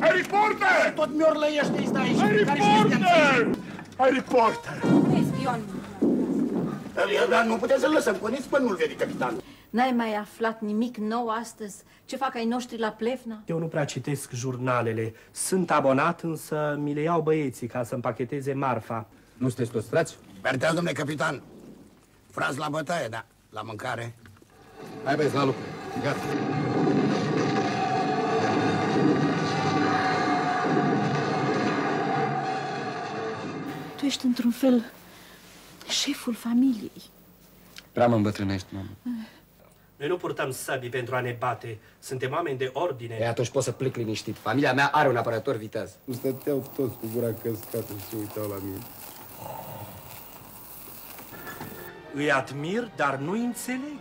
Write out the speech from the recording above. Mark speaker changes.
Speaker 1: Harry Potter!
Speaker 2: Tot mi-orlăiește ăsta aici.
Speaker 1: Harry
Speaker 2: Care știe
Speaker 1: Potter! Harry Potter!
Speaker 3: Spion.
Speaker 2: Dar nu putem să-l lăsăm cu nici până nu-l vede capitanul.
Speaker 3: N-ai mai aflat nimic nou astăzi? Ce fac ai noștri la Plevna?
Speaker 4: Eu nu prea citesc jurnalele. Sunt abonat, însă mi le iau băieții ca să împacheteze marfa.
Speaker 5: Nu sunteți toți frați?
Speaker 2: Perteaz, domnule capitan. Frați la bătaie, da. La mâncare.
Speaker 5: Hai băieți, la lucru. Gata.
Speaker 3: Tu ești într-un fel șeful familiei.
Speaker 5: Prea mă îmbătrânești, mamă.
Speaker 4: Noi nu purtăm săbii pentru a ne bate. Suntem oameni de ordine.
Speaker 5: E, atunci pot să plec liniștit. Familia mea are un apărător viteaz.
Speaker 6: Stăteau toți cu gura căscată și se uitau la mine.
Speaker 4: Îi admir, dar nu înțeleg.